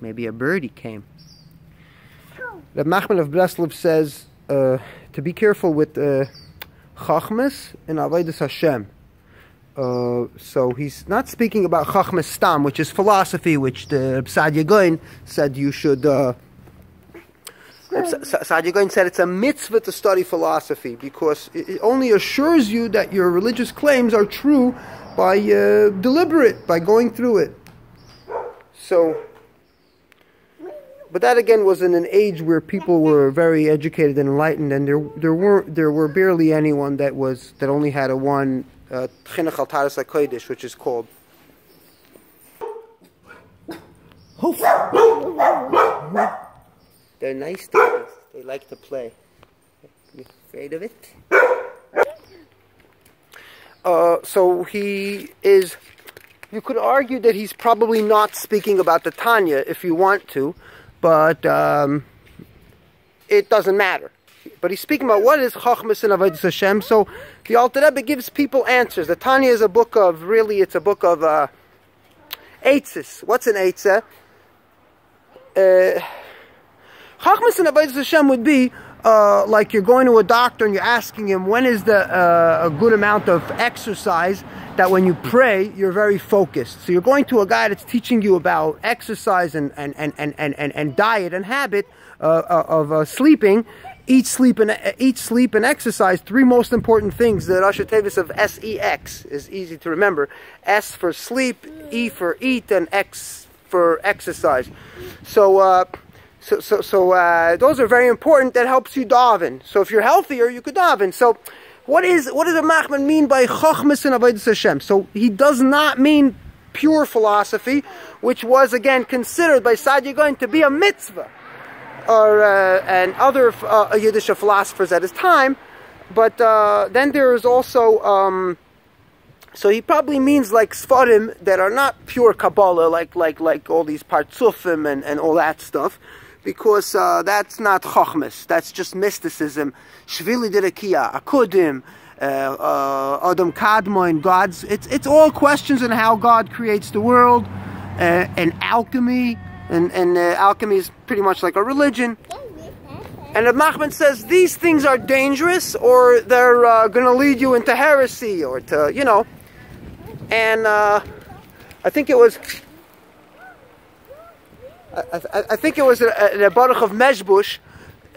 Maybe a birdie came. The Nachman of Breslov says uh, to be careful with uh, Chachmas and Avodas Hashem. Uh, so he's not speaking about Chachmas Stam, which is philosophy, which the Saadia Gaon said you should. Uh, Saadia Gaon said it's a mitzvah to study philosophy because it only assures you that your religious claims are true by uh, deliberate, by going through it. So but that again was in an age where people were very educated and enlightened, and there there were there were barely anyone that was that only had a one uh, chinuch al taras kodesh, which is called. They're nice dogs. They like to play. You afraid of it? Uh, so he is. You could argue that he's probably not speaking about the Tanya if you want to but um, it doesn't matter. But he's speaking about what is Chachmas and Avodah Hashem. So the Alter Rebbe gives people answers. The Tanya is a book of really, it's a book of uh. What's an Eitzah? Uh, Chachmas and Avodah Hashem would be uh, like you're going to a doctor and you're asking him when is the uh, a good amount of exercise that when you pray you're very focused. So you're going to a guy that's teaching you about exercise and and and and and, and, diet and habit uh, uh of uh, sleeping. Eat sleep and eat sleep and exercise. Three most important things the Rosh Tevis of SEX is easy to remember. S for sleep E for eat and X for exercise. So uh, so, so, so uh, those are very important. That helps you daven. So if you're healthier, you could daven. So what is what does a Nachman mean by Chachmas and Avodah Hashem? So he does not mean pure philosophy, which was again considered by Saadia Gaon to be a mitzvah, or uh, and other uh, Yiddish philosophers at his time. But uh, then there is also. Um, so he probably means like Sfarim that are not pure Kabbalah, like like like all these Partsufim and, and all that stuff because uh, that's not chokhmas. That's just mysticism. Shvili dirakia, akudim, uh, uh, Adam Kadmoin, God's. It's it's all questions on how God creates the world, uh, and alchemy, and and uh, alchemy is pretty much like a religion. And the Nachman says these things are dangerous, or they're uh, going to lead you into heresy, or to you know. And uh, I think it was I, I, think it was the Baruch of Mezbush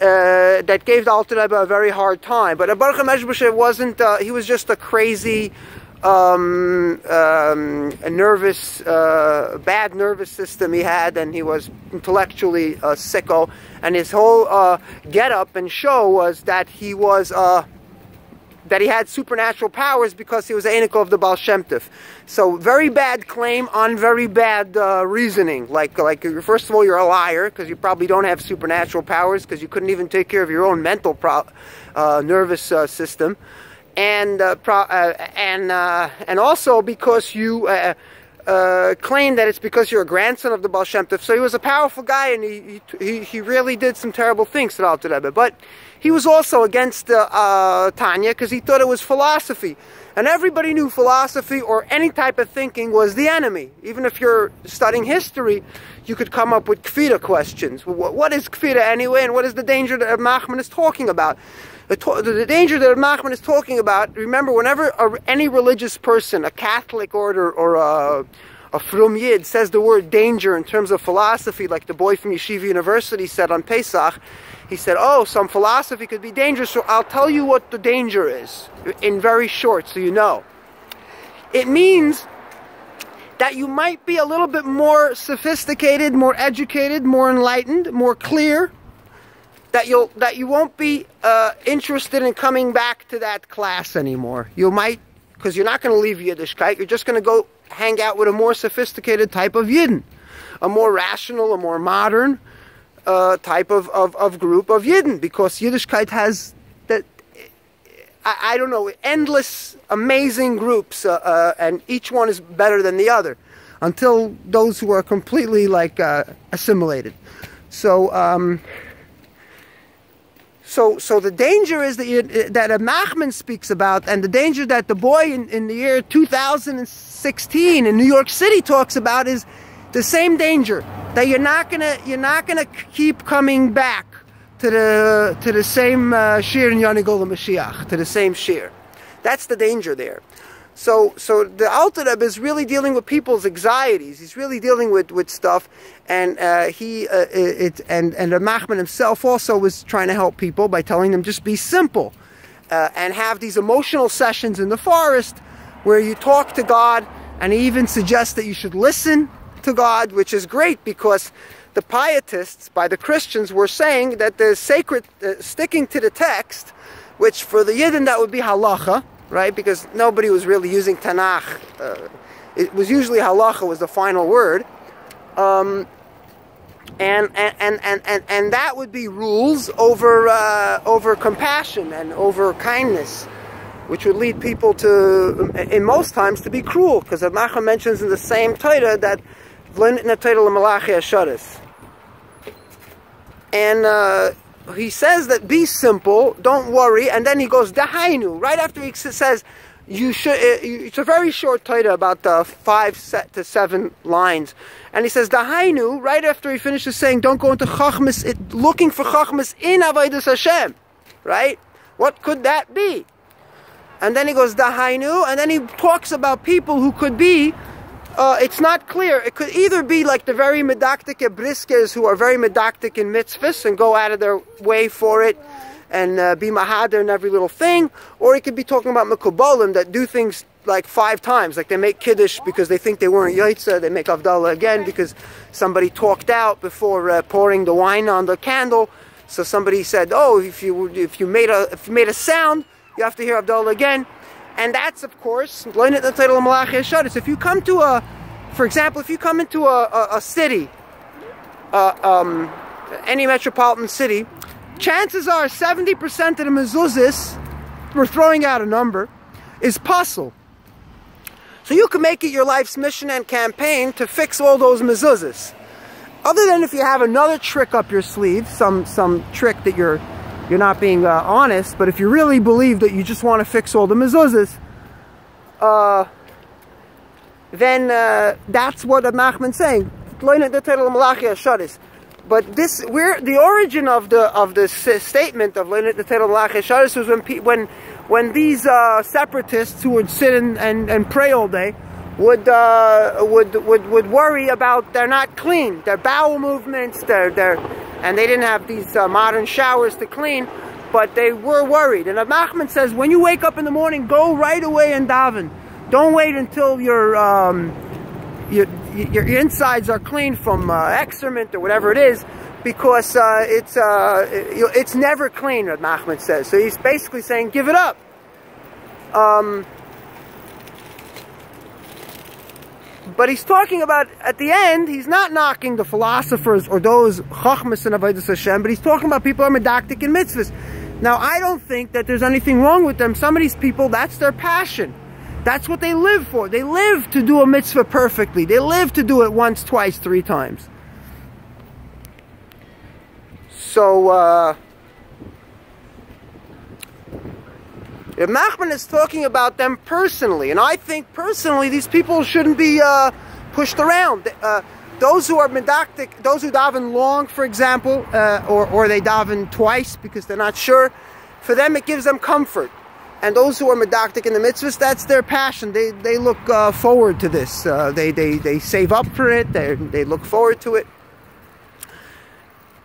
uh, that gave the Alter Rebbe a very hard time. But the Baruch of Mezbush wasn't, uh, he was just a crazy, um, um, a nervous, uh, bad nervous system he had, and he was intellectually uh, sicko. And his whole uh, get up and show was that he was uh, that he had supernatural powers because he was Einikov of the Baal Shem Tov. So very bad claim on very bad uh, reasoning. Like, like first of all, you're a liar because you probably don't have supernatural powers because you couldn't even take care of your own mental uh, nervous uh, system, and uh, uh, and uh, and also because you. Claim that it's because you're a grandson of the Baal Shem Tov. So he was a powerful guy, and he he, he really did some terrible things to Alter Rebbe. But he was also against uh, uh, Tanya because he thought it was philosophy. And everybody knew philosophy or any type of thinking was the enemy. Even if you're studying history, you could come up with kfira questions. What is kfira anyway, and what is the danger that Nachman is talking about? The, the, danger that Nachman is talking about, remember, whenever a, any religious person, a Catholic order or a, uh, a Frum Yid, says the word danger in terms of philosophy, like the boy from Yeshiva University said on Pesach, he said, oh, some philosophy could be dangerous, so I'll tell you what the danger is in very short so you know. It means that you might be a little bit more sophisticated, more educated, more enlightened, more clear, that you'll that you won't be uh, interested in coming back to that class anymore. You might, because you're not going to leave Yiddishkeit, you're just going to go hang out with a more sophisticated type of Yidden, a more rational, a more modern, uh, type of, of, of group of Yidden because Yiddishkeit has that I, I don't know endless amazing groups uh, uh, and each one is better than the other until those who are completely like uh, assimilated. So um, so so the danger is that you, that a Nachman speaks about and the danger that the boy in, in the year 2016 in New York City talks about is the same danger that you're not gonna you're not gonna keep coming back to the to the same uh, shir in Yanigol Mashiach, to the same shir. That's the danger there. So, so the Alter Rebbe is really dealing with people's anxieties. He's really dealing with, with stuff, and uh, he uh, it, and and the Nachman himself also was trying to help people by telling them just be simple, uh, and have these emotional sessions in the forest where you talk to God, and he even suggests that you should listen to God, which is great because the pietists, by the Christians, were saying that the sacred, uh, sticking to the text, which for the Yidden that would be halacha, right? Because nobody was really using Tanakh. Uh, it was usually halacha was the final word. Um, and, and, and, and, and, that would be rules over, uh, over compassion and over kindness, which would lead people to, in most times, to be cruel, because Nachman mentions in the same Torah that and uh, he says that be simple, don't worry, and then he goes dahainu right after he says you should. Uh, it's a very short Torah, about uh, five to seven lines, and he says dahainu right after he finishes saying don't go into chachmas, looking for chachmas in avodas Hashem, right? What could that be? And then he goes dahainu, and then he talks about people who could be uh, it's not clear. It could either be like the very medakdek briskers who are very medakdek in mitzvahs and go out of their way for it and uh, be mahader in every little thing, or it could be talking about mekubalim that do things like five times, like they make kiddush because they think they weren't yaitza, they make avdallah again because somebody talked out before uh, pouring the wine on the candle. So somebody said, "Oh, if you if you made a if you made a sound, you have to hear avdallah again." And that's, of course. If you come to a, for example, if you come into a, a, a city, uh, um, any metropolitan city, chances are 70% of the mezuzahs, we're throwing out a number, is posul. So you can make it your life's mission and campaign to fix all those mezuzahs. Other than if you have another trick up your sleeve, some, some trick that you're you're not being uh, honest, but if you really believe that you just want to fix all the mezuzahs, uh, then uh, that's what Nachman's saying. But this, where the origin of the of this statement of the was when when when these uh, separatists who would sit and, and, and pray all day would uh, would would would worry about they're not clean, their bowel movements, their their and they didn't have these uh, modern showers to clean, but they were worried. And Nachman says, when you wake up in the morning, go right away and daven. Don't wait until your, um, your, your, insides are clean from uh, excrement or whatever it is, because uh, it's, uh, it's never clean, Nachman says. So he's basically saying, give it up. Um, But he's talking about, at the end, he's not knocking the philosophers or those chachmas and avodas Hashem, but he's talking about people who are medakdek in mitzvahs. Now, I don't think that there's anything wrong with them. Some of these people, that's their passion. That's what they live for. They live to do a mitzvah perfectly. They live to do it once, twice, three times. So, uh, If Nachman is talking about them personally, and I think personally these people shouldn't be uh, pushed around. Uh, those who are medakdek, those who daven long, for example, uh, or, or they daven twice because they're not sure, for them it gives them comfort. And those who are medakdek in the mitzvahs, that's their passion. They, they look uh, forward to this. Uh, they, they, they save up for it. They, they look forward to it.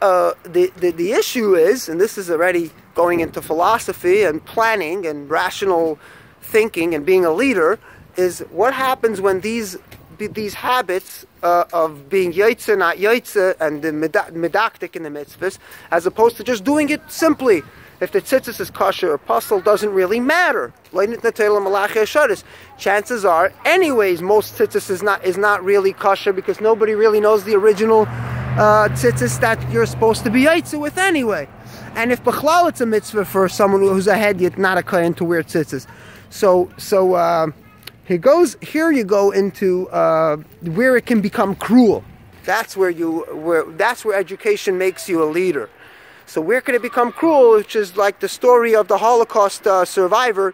Uh, the, the, the issue is, and this is already going into philosophy and planning and rational thinking and being a leader, is what happens when these these habits uh, of being yaitza, not yaitza, and the medakdek in the mitzvahs, as opposed to just doing it simply. If the tzitzis is kosher or posul, doesn't really matter. Chances are, anyways, most tzitzis is not is not really kosher because nobody really knows the original uh, tzitzis that you're supposed to be yaitza with anyway. And if b'chlal it's a mitzvah for someone who's a head, yet not a kohen to wear tzitzis. So, so uh, he goes. Here you go into uh, where it can become cruel. That's where you where that's where education makes you a leader. So where can it become cruel? Which is like the story of the Holocaust uh, survivor,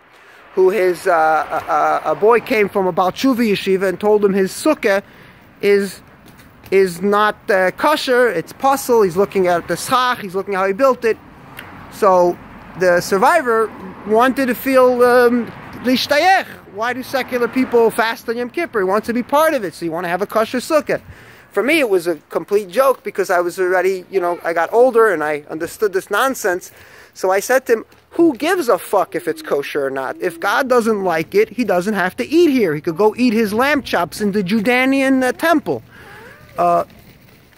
who his uh, a, a, boy came from a Baal Teshuva yeshiva and told him his sukkah is is not uh, kosher, it's posul, he's looking at the schach, he's looking how he built it. So the survivor wanted to feel um, why do secular people fast on Yom Kippur? He wants to be part of it, so you want to have a kosher sukkah. For me, it was a complete joke because I was already, you know, I got older and I understood this nonsense. So I said to him, who gives a fuck if it's kosher or not? If God doesn't like it, he doesn't have to eat here. He could go eat his lamb chops in the Judanian uh, temple. Uh,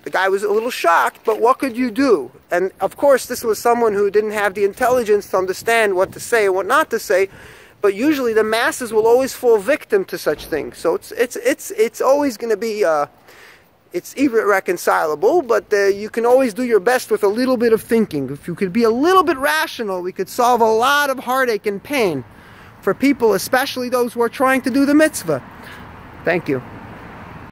the guy was a little shocked, but what could you do? And of course, this was someone who didn't have the intelligence to understand what to say and what not to say but usually the masses will always fall victim to such things. So it's it's it's it's always going to be uh, it's irreconcilable, but uh, you can always do your best with a little bit of thinking. If you could be a little bit rational, we could solve a lot of heartache and pain for people, especially those who are trying to do the mitzvah. Thank you.